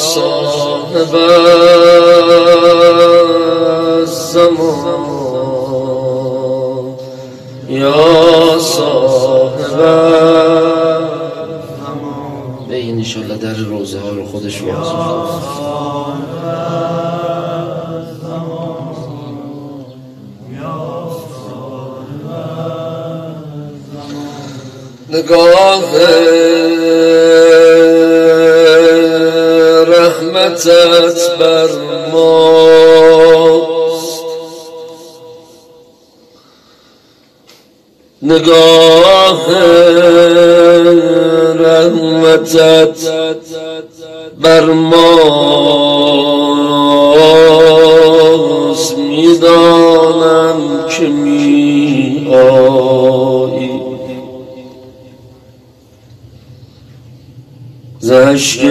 صاحب الزمان. بر ماست می‌دانم که می آیی زشک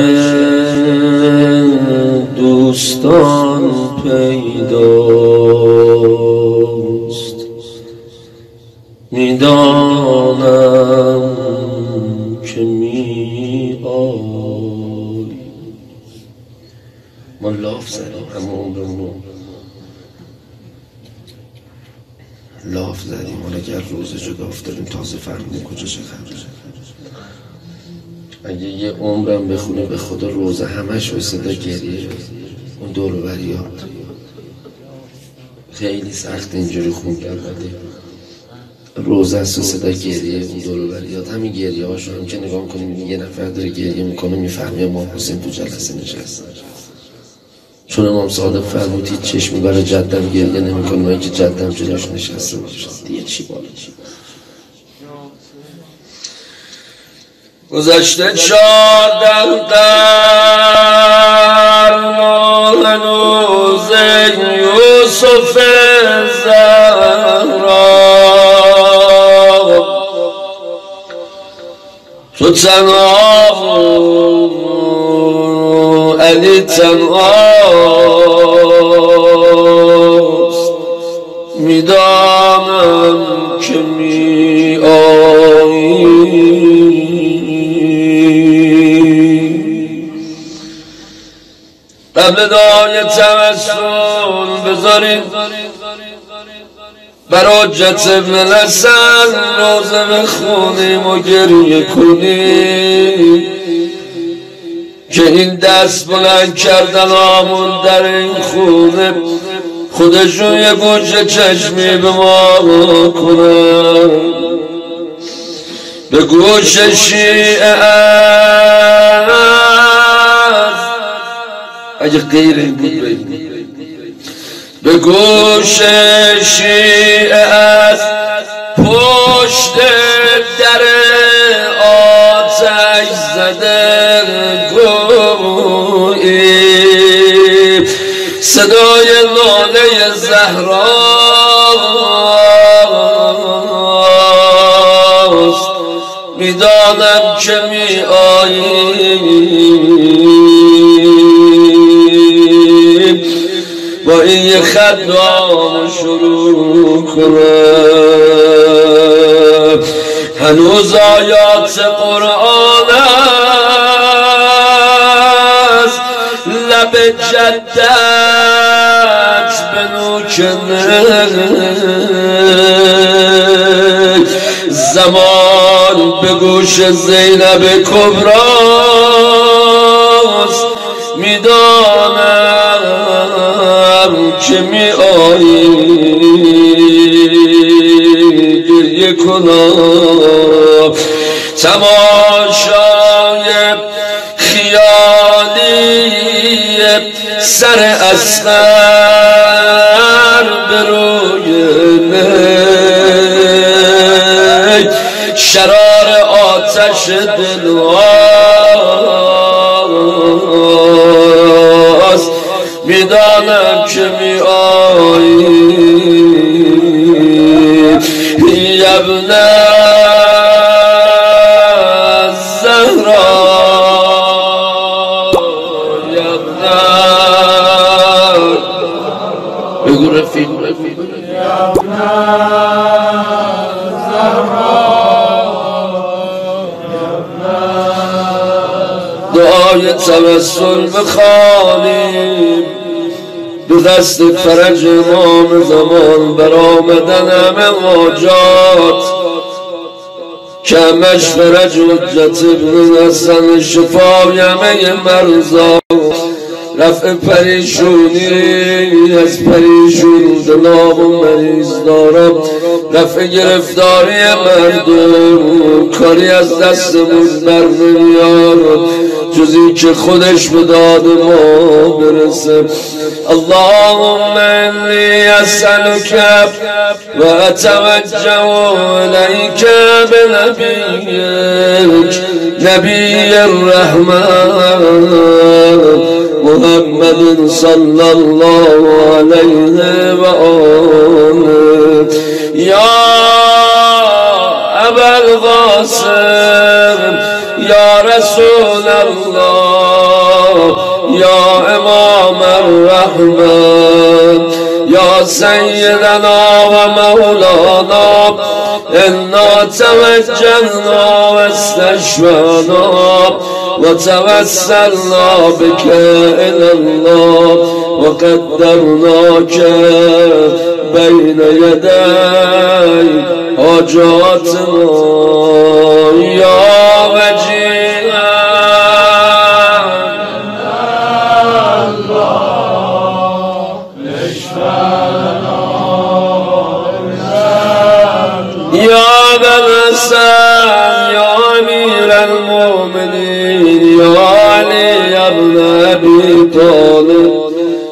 دوستان پیداست. می‌دانم که می لاف زدیم. حالا اگر روز جدا افتادیم تازه فهمیدیم کجا چه اگه یه عمرم بخونه به خدا روزه همش به صدا گریه اون دور بریات خیلی سخت اینجوری خون ولی روزه است و صدا گریه اون دور بریات همین گریه هاشو هم که نگاه کنیم یه نفر داره گریه می‌کنه می‌فهمی ما حسین تو جلسه نشست چون امام صادق فرمود چشمی برای جدم گریه نمی‌کنه و اینکه جدم جلوش نشسته باشه. دیگه چی بالا چی گذشته چهارده قرن هنوز یوسف زهرا تو تنها علی تنهاست می‌دانم که می آیی قبل دعای توسل بذارید بر حجت ابن لسن روزه بخونیم و گریه کنیم. که این دست بلند کردن آمون در این خونه خودشون یه گوشه چشمی به ما کنن. به گوش شیعه اگه غیر این بود به گوش شیعه از پشت در آتش زده گویی. صدای لاله زهراست می‌دانم که می با این یه خدام شروع کنم. هنوز آیات قرآن است. لب جدت بنوکنه زمان به گوش زینب کبراست. می‌دانم که می آیی گریه کنم تماشای خیالی سر اسقر به روی شرار آتش دلواست می‌دانم که می آیی یبن زهرا. یبن بگو رفیق. رفیق دعا دعای توسل بخوانیم دست فرج امام زمان برآمدن همه حاجات. کمش فرج حجت ابن حسن شفای همه مرزا. رفع پریشونی از پریشون دلاب و مریض دارم. رفع گرفتاری مردم کاری از دستمون بر نمیاد جزی که خودش به داد ما برسه. اللهم انی اسألك و اتوجه الیک بنبیک نبی الرحمن محمد صلى الله عليه وآله يا أبا القاسم. يا رسول الله يا إمام الرحمن يا سيدنا ومولانا إنا توجهنا واستشفانا وتوسلنا بك إلى الله وقدرناك بين يدي حاجاتنا السلام يا أمير المؤمنين يا علي بن طالب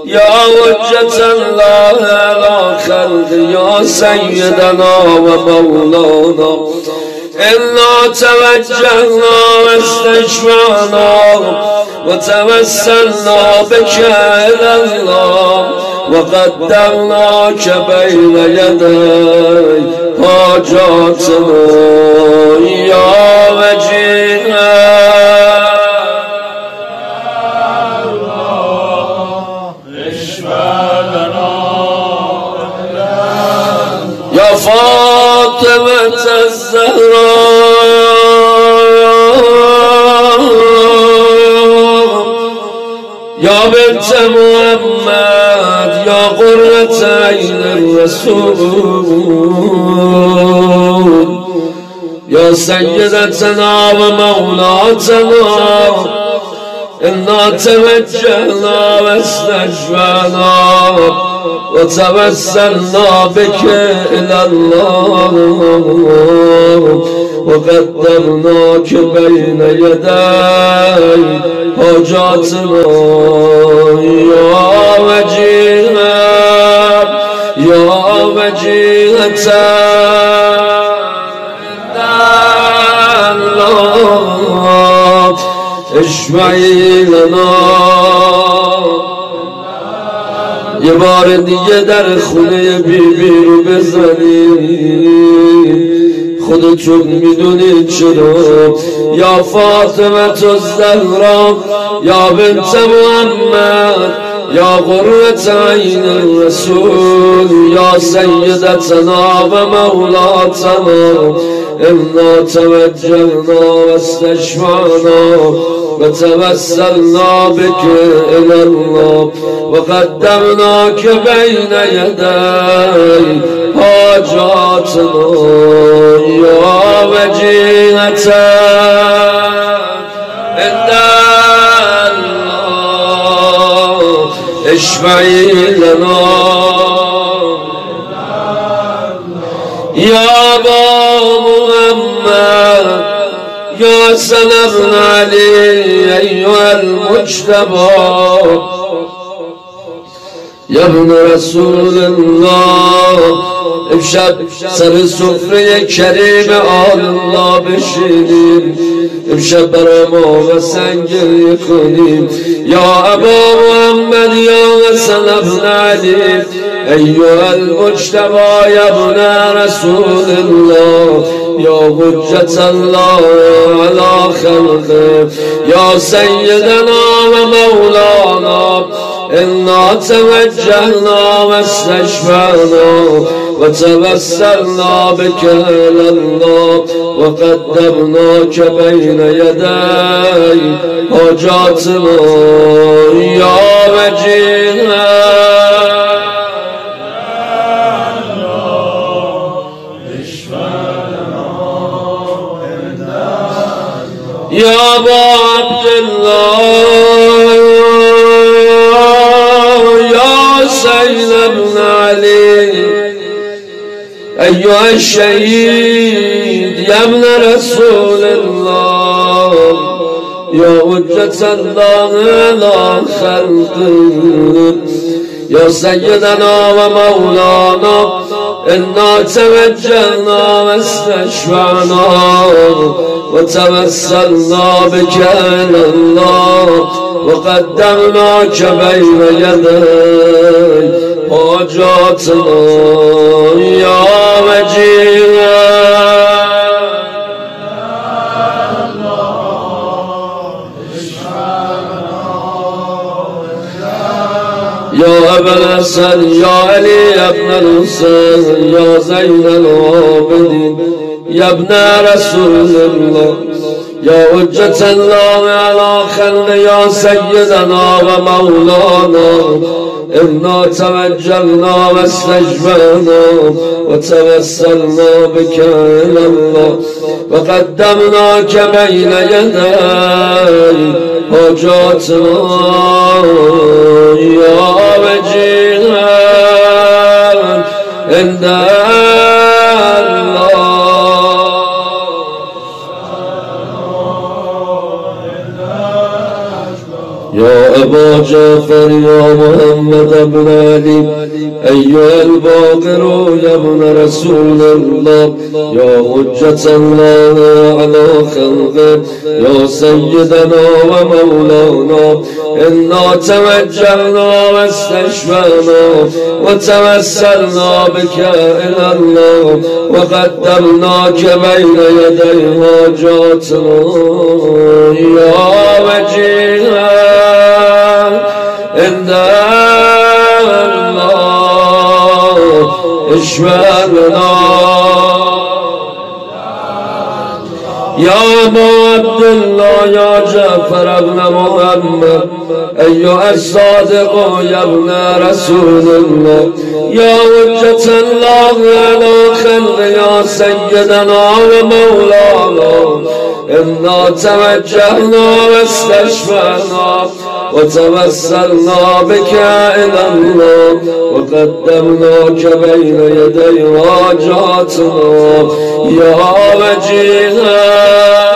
يا حجة الله على خلق يا سيدنا ومولانا إنا توجهنا واستشفعنا وتوسلنا بك إلى الله وقدرناك بين يدي حاجاتنا. يا وجيها يا قرة عين الرسول يا سيدتنا ومولاتنا إنا توجهنا واستشفعنا وتوسلنا بك إلى الله وقدرناك بين يدي حاجاتنا يا یه بار دیگه در خونه بیبی رو بزنی خودتون می‌دونید چرا؟ یا فاطمه تو زهرا یا بنت محمد. یا قرة عین الرسول یا سیدتنا و مولاتنا إنا توجهنا واستشفعنا وتوسلنا بك إلى الله وقدمناك بين يدي حاجاتنا. يا وجيهة اشفعي لنا. يا أبا محمد يا سلام علي أيها المجتبى يا ابن رسول الله امشب سر سفره کریم آل الله بشینیم. امشب برا ما و سنگری کنیم. یا ابا محمد یا حسن ابن علی ایها المجتبى یا ابن رسول الله یا حجت الله علی خلقه یا سیدنا و مولانا. إنا توجهنا واستشفعنا وتوسلنا بك إلى الله وقدمناك بين يدي حاجاتنا. يا وجيها يا ابو عبد الله. يا سيد بن علي أيها الشهيد يا ابن رسول الله يا وجة الله على خلقه يا سيدنا ومولانا إنا توجهنا واستشفعنا وتوسلنا بك إلى الله وقدمناك بين يدي حاجاتنا يا وجيها ابن الحسن يا علي ابن الحسين يا زين العابدين يا ابن رسول الله يا حجة الله على خلق يا سيدنا ومولانا إنا توجلنا واستجبنا وتوسلنا بك إلى الله وقدمناك بين يدي حاجاتنا يا وجيها أبا جعفر يا محمد بن علي أيها الباقر يا ابن رسول الله. يا حجة الله على خلقه. يا سيدنا ومولانا إنا توجهنا واستشفعنا وتوسلنا بك إلى الله وقدمناك بين يدي حاجاتنا يا وجيها اشفع يا ابو الله يا جعفر ابن محمد ايها الصادق يا ابن رسول الله يا وجة الله على خلق يا سيدنا ومولانا إنا توجهنا واستشفعنا وتوسلنا بك إلى الله وقدمناك بين يدي راجاتنا يا وجيها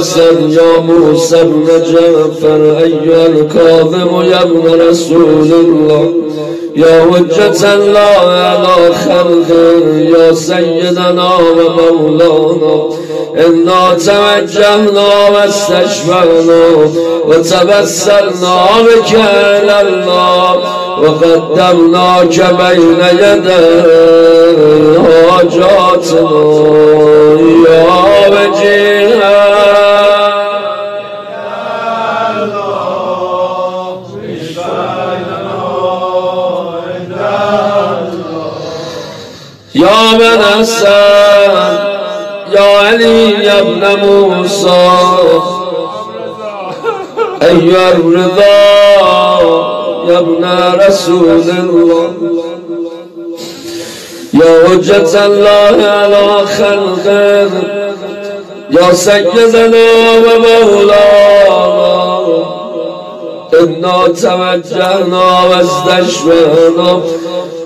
الحسن يا موسى بن جعفر أيها الكاظم ابن رسول الله. يا وجة الله على خلقه يا سيدنا ومولانا إنا توجهنا واستشفعنا وتبسلنا بك إلى الله وقدمناك بين يدي حاجاتنا. يا وجيها يا علي يا ابن موسى أيها الرضا يا ابن رسول الله يا حجة الله على خلقه يا سيدنا ومولانا إنا توجهنا واستشفعنا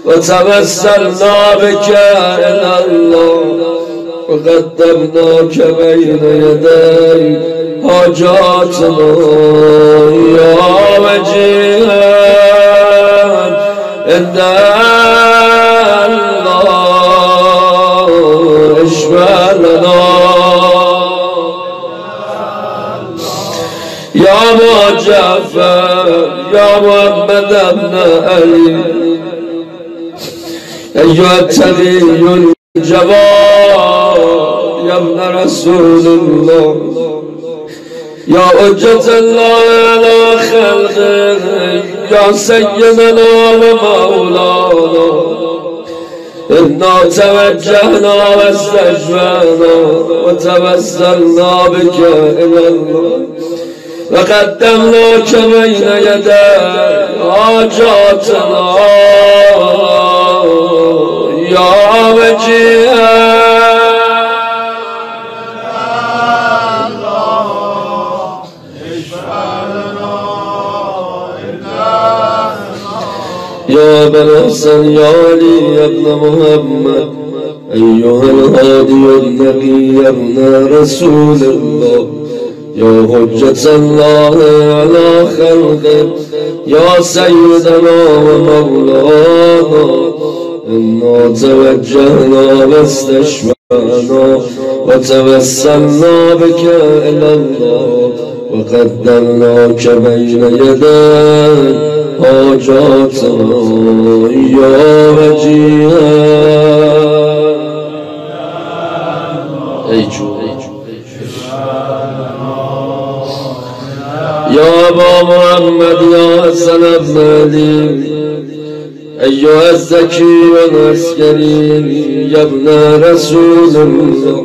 وتوسلنا بك إلى الله. وقدمناك بين يدي حاجاتنا. يا وجيها عند الله اشفع لنا يا جعفر يا محمد بن علي. أيها التغي جواب يا ابن رسول الله يا حجة الله على خلقه يا سيدنا ومولانا إنا توجهنا واستشفعنا وتوسلنا بك إلى الله وقدمناك بين يدي حاجاتنا يا وجيه يا ابن حسن يا علي ابن محمد أيها الهادي النبي ابن رسول الله. يا حجة الله على خلقه يا سيدنا ومولانا إنا توجهنا واستشفعنا وتوسلنا بك إلى الله وقدرناك بين يدي حاجاتنا يا وجيها ای جو يا ابا محمد يا حسن بن علي أيها الزكي والعسكري يا ابن رسول الله.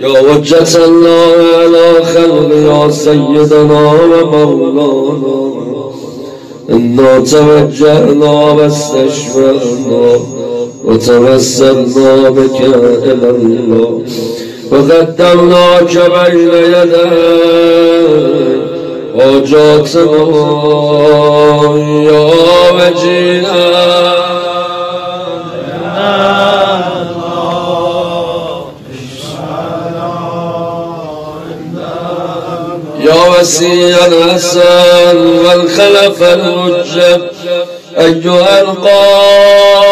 يا وجة الله على خلق يا سيدنا ومولانا. إنا توجهنا واستشفعنا وتوسلنا بك إلى الله. وقدمناك بين يدي حاجاتنا يا وجيها يا وسيع الحسن والخلف الحجة أيها القائم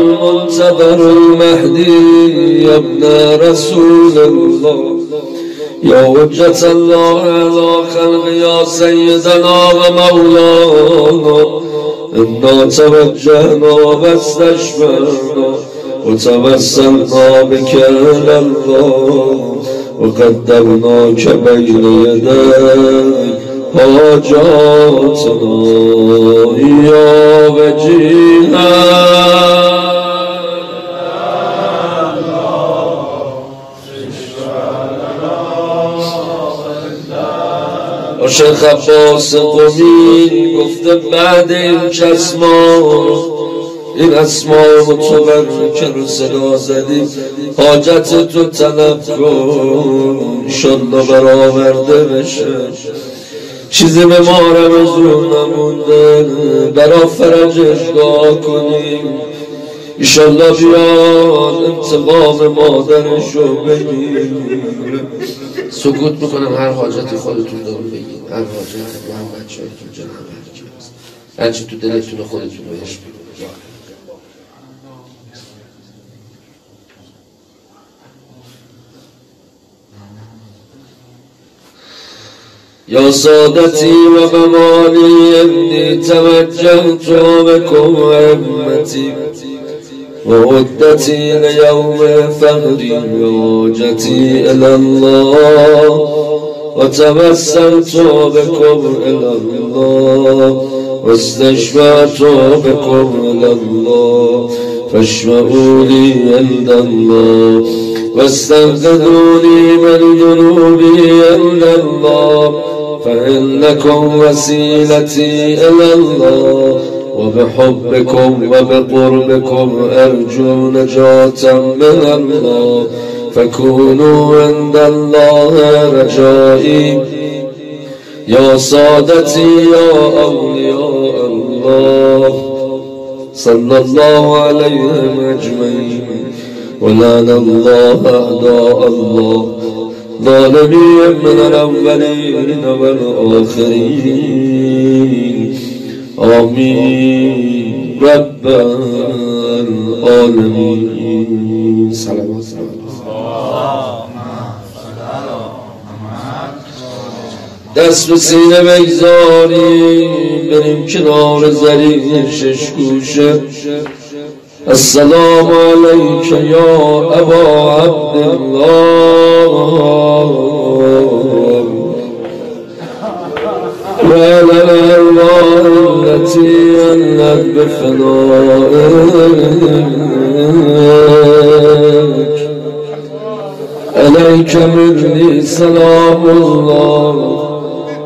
المنتظر المهدي يا ابن رسول الله. يا وجة الله على خلق يا سيدنا ومولانا. إنا توجهنا واستشفعنا وتوسلنا بك إلى الله. وقدرناك بين يدي حاجاتنا يا وجيها. شیخ عباس قومی گفته بعد این چسما. این اسما متبرک رو صدا زدیم حاجت تو طلب کن انشالله برآورده بشه. چیزی به ما رمزون نمونده برا فرجش دعا کنیم. ایشالله بیاد انتقام مادرشو بگیم. سکوت می‌کنم هر حاجتی خودتون دارو بگیم هر حاجتی محمد شایتون جناب هر هرچی تو دلتون خودتون بهش بگیم يا سادتي وممالي إني توجهت بكم أمتي وعدتي ليوم فخري ووجتي إلى الله. وتوسلت بكم إلى الله. واستشفعت بكم إلى الله. فاشفعوا لي عند الله. واستغفروني من ذنوبي عند الله. فإنكم وسيلتي إلى الله. وبحبكم وبقربكم أرجو نجاة من الله فكونوا عند الله رجائي. يا سادتي يا أولياء الله صلى الله عليهم أجمعين. ولعن الله أعداء الله ظالمين من الأولين والآخرين. آمين رب العالمين صلوات دست به سینه بگذاریم بریم کنار زلیل شش گوشه. السلام عليك يا أبا عبد وعلى الأرواح التي أنت بفنائك عليك مني سلام الله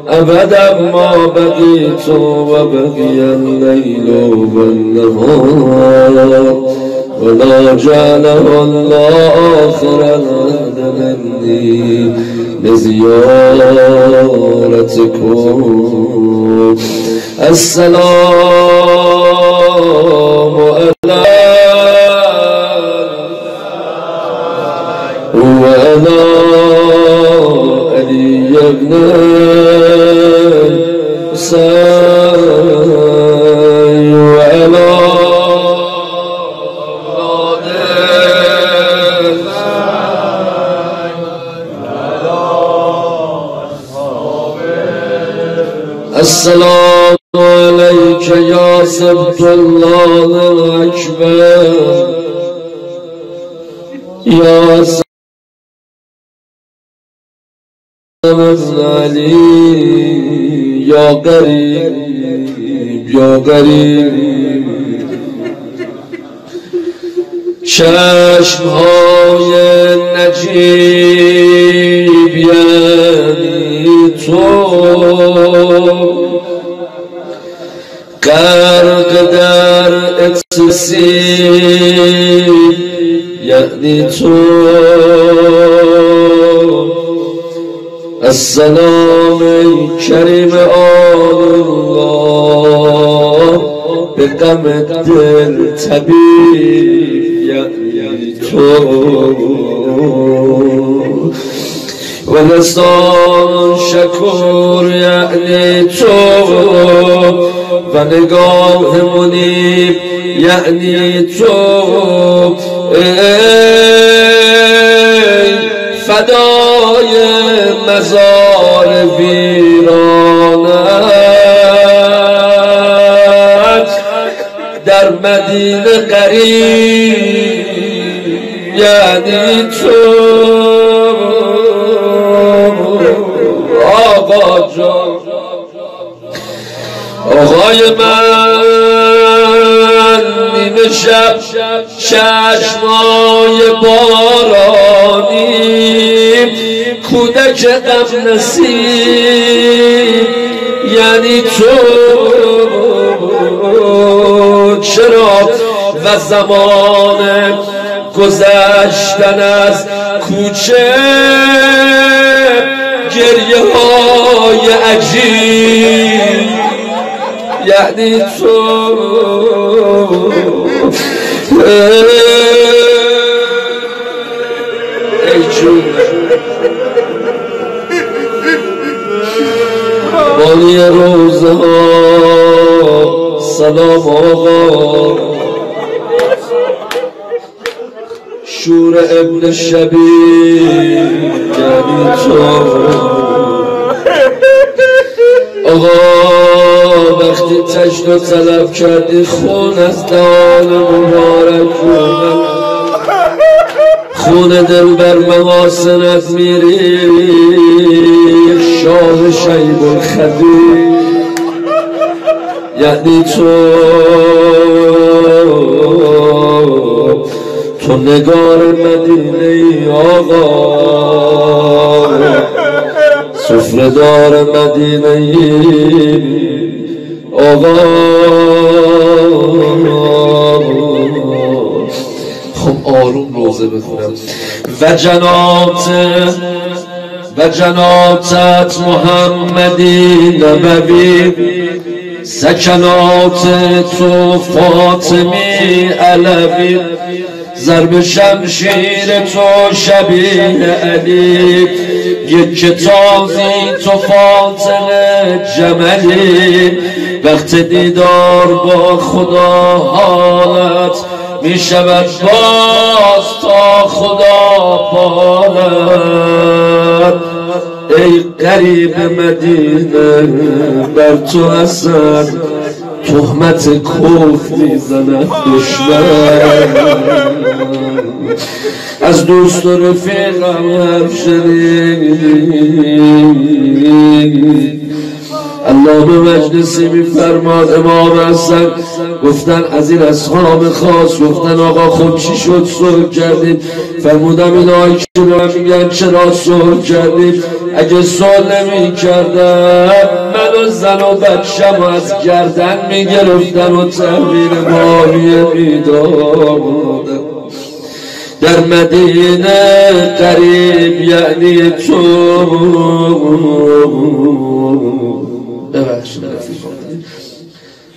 أبدا ما بقيت وبقي الليل والنهار ولا جعله الله آخر العهد مني لزيارتكم. السلام. الله الأكبر يا سلام علي يا قريب يا قريب چشم های نجیب یعنی تو السلام کریم آل الله به غم دل طبیب یعنی تو. و لسان شکر یعنی تو. و نگاه منیب یعنی تو. مزار ویرانت در مدینه قریب یعنی تو. آقا جان. آقای من نیمه شب چشمای بارانی کودک غم نسیم یعنی تو. چرا و زمان گذشتن از کوچه گریه های عجیب. یعنی تو. ای جون. بالی روزه ها سلام آقا شور ابن شبی یعنی تو آقا وقتی و طلب کردی خون از دان مبارک خون دل بر محاسنت میری. شاه شیب الخدی یعنی تو. تو نگار مدینه ای آقا. سفره دار مدینه ای آقا. آروم روزه بخونم و جنات و جناتت محمدی نبوی. سکنات تو فاطمی علوی. ضرب شمشیر تو شبیه علی. یک تازی تو فاطمه جملی. وقت دیدار با خدا حالت می شود باز تا خدا بالت ای قریب مدینه بر تو اثر تهمت کفر می‌زند دشمن. از دوست و رفیقم هم شنید به مجلسی میفرماد امام حسن گفتن از این اصحاب خاص گفتن آقا خب چی شد؟ صلح کردید. فرمودم این که به میگن چرا صلح کردید؟ اگه صلح نمی کردم من و زن و بچم از گردن می‌گرفتن و تحویل ماهیه می‌دادم. در مدینه قریب یعنی تو.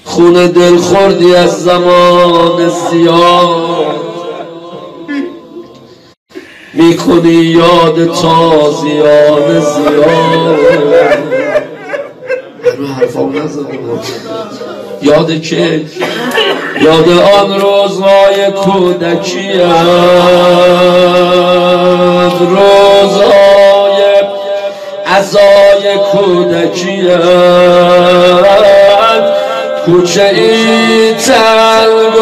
خون دل خوردی از زمان سیاه می‌کنی یاد تازیان زیاد. یاد که؟ یاد آن روزهای کودکی روزهای عزای کودکی کوچه ای تنگ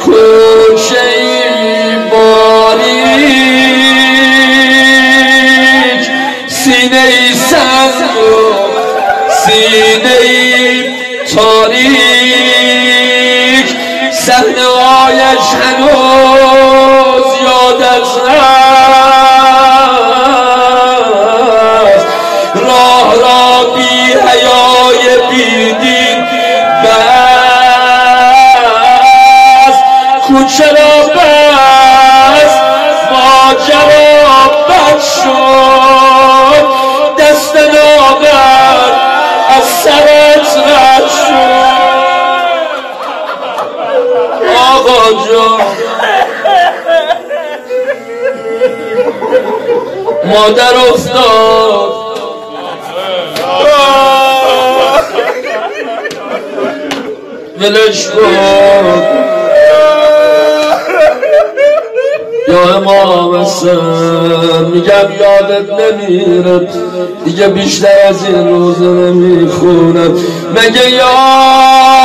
کوچه ای باریک سینه ای سنگ سینه ای تاریک. صحنه هایش هنوز یادت چرا بس ماجرا بد شد دست نابر از سرت رد شد آقا جان. مادر افتاد. ولش کن. حسن میگم یادت نمیره. دیگه بیشتر از این روز نمی‌خونم. مگه یادت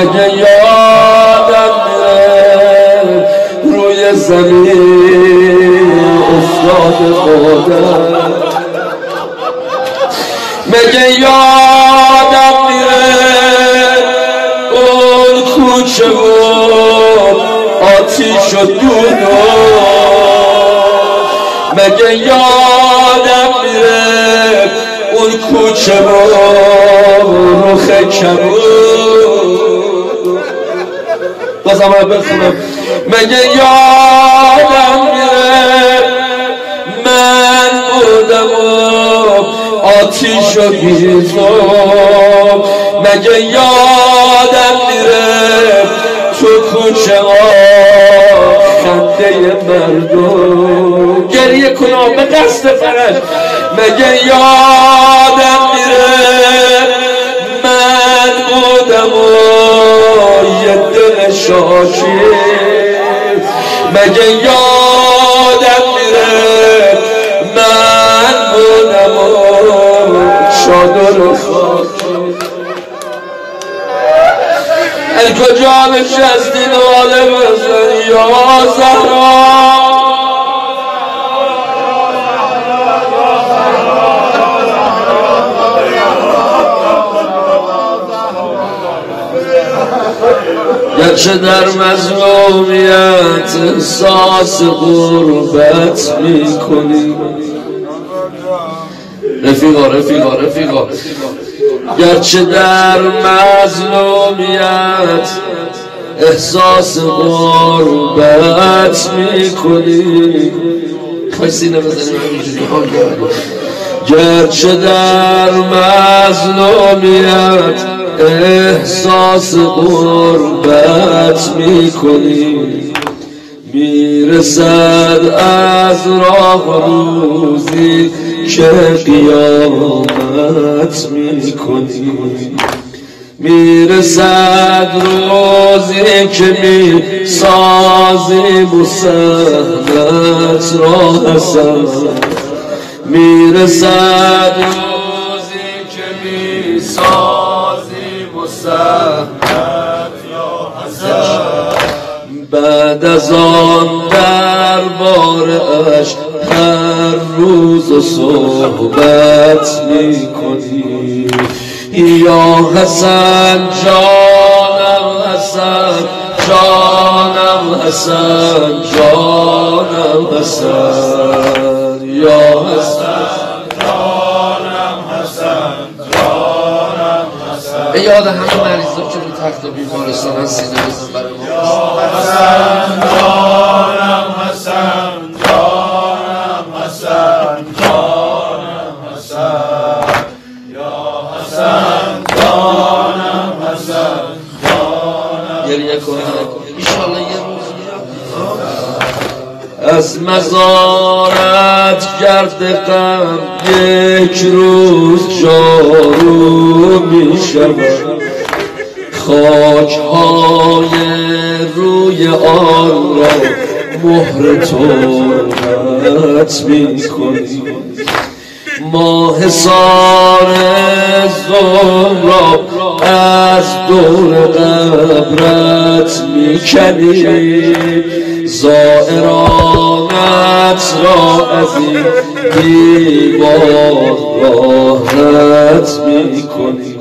مگه یادم روی زمین افتاد خودم؟ مگه یادم میره اون کوچه و آتیش و دونو مگه یادم میره اون کوچه و رخ کبود؟ بازم بخونم. مگه یادم میره من بودم و آتیش و بیزم مگه یادم میره تو کوچه ها خنده مردم. گریه کنم به قصد فرش مگه یادم شاشی مگه یادم میره من بودم و شادر و ای کجا نشستی ناله بزن یا زهرا؟ گرچه در مظلومیت احساس غربت می‌کنی. رفیقا رفیقا رفیقا. گرچه در مظلومیت احساس غربت می‌کنی. خواهی سینه بزنیم گرچه در مظلومیت احساس قربت می‌کنی. می‌رسد از راه روزی که قیامت می‌کنی. می‌رسد روزی که می سازی مسهلت را حسن می‌رسد روزی که می سازی مسهلت را حسن بعد از آن دربارش هر روز صحبت می‌کنی. یا حسن جانم حسن جانم حسن جانم حسن. یا حسن به یاد همه مریضا که رو تخت بیمارستان هست سینه بزن برای ما. حسن جانم حسن جانم حسن جانم حسن جانم جانم گریه کنم ایشالله یه روز. از مزارت گرد غم یک روز جارو می شود خاک های روی آن را مهر تربت می کنی ماه سار را از دور قبرت می‌کنی زائرانت را از این دیوار راحت می‌کنی.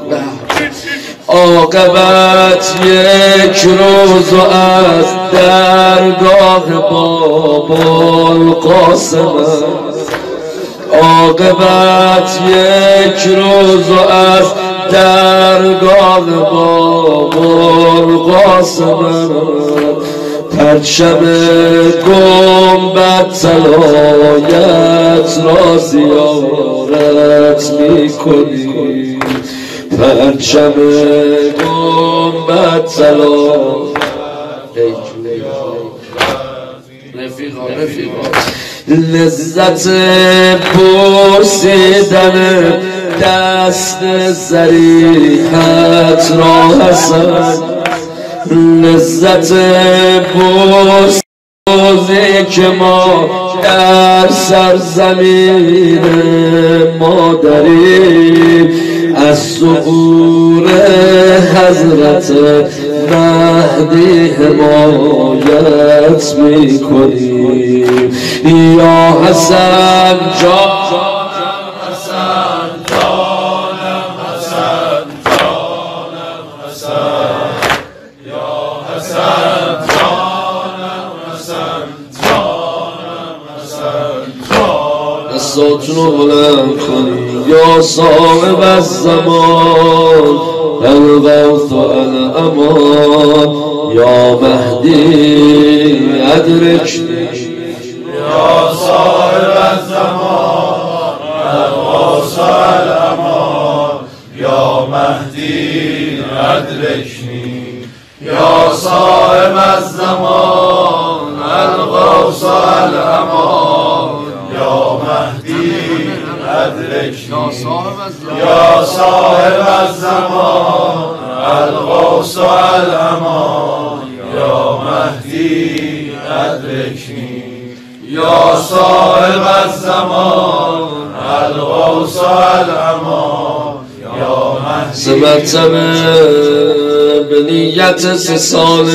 عاقبت یک روز از درگاه بابا القاسم عاقبت یک روز از درگاه بابر قاسم پرچم گمبت سلایت را زیارت می‌کنی. پرچم گمبت سلایت رفیقا رفیقا لذت پرسیدن دست زریحت را حسن لذت پرسیدن که ما در سرزمین مادری از سعور حضرت مهدی حمایت می‌کنی یا حسن جانم دستاتون رو بلند کنی. یا صاحب الزمان الغوث الامان یا مهدی ادرکنی یا صاحب الزمان الغوث الامان یا مهدی ادرکنی یا صاحب الزمان الغوث الامان یا مهدی ادرکنی یا صاحب الزمان. الغوث الامان یا مهدی ادرکنی یا صاحب الزمان الغوث الامان یا مهدی به نیت سه سال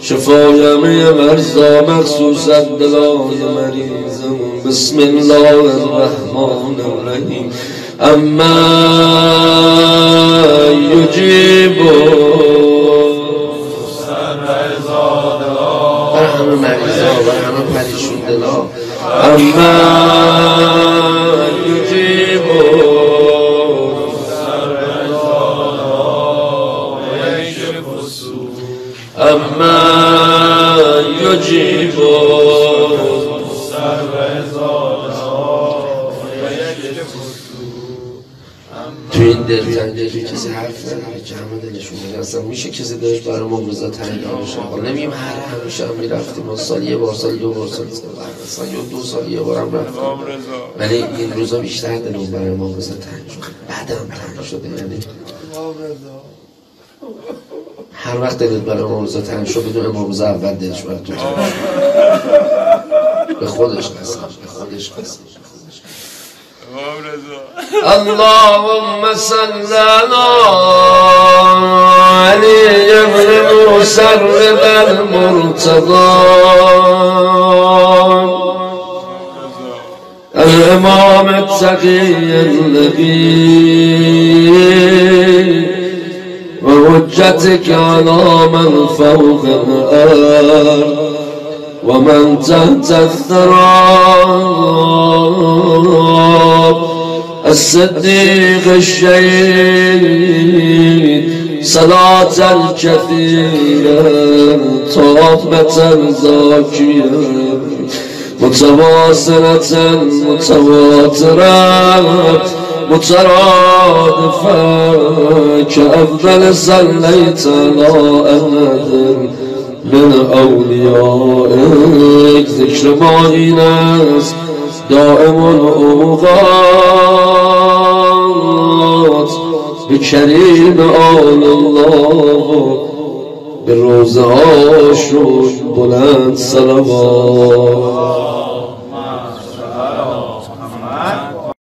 شفای همه مرزا مخصوصا دلای مریضم. بسم الله الرحمن الرحیم. اما یجیب بر همه مریضا و همه پریشون دلا اما اصلا میشه کسی دلش برای مبرزا تنگی بشه حالا نمیم هر همیشه هم می‌رفتیم و سال یه بار سال دو بار سال سال یا دو سال یه بارم رفتیم. ولی این روزا بیشتر دلون برای مبرزا تنگ شد. بعدم تنگ شده یعنی هر وقت دلت برای مبرزا تنگ شد بدون مبرزا اول دلش برای تو تنگ به خودش قسم به خودش قسم. اللهم صل على علي بن مسرد المرتضى. الإمام التقي الذي وحجتك على من فوق الأرض. ومن تحت الثراب الصديق الشهيد صلاة الكثيرة طامة زاكية متواصلة متواترة مترادفة كأفضل صليت على أحد من أوليائك ذكر معينات دائم الأوقات بكريم آل الله. به روزه هاشون بلند صلوات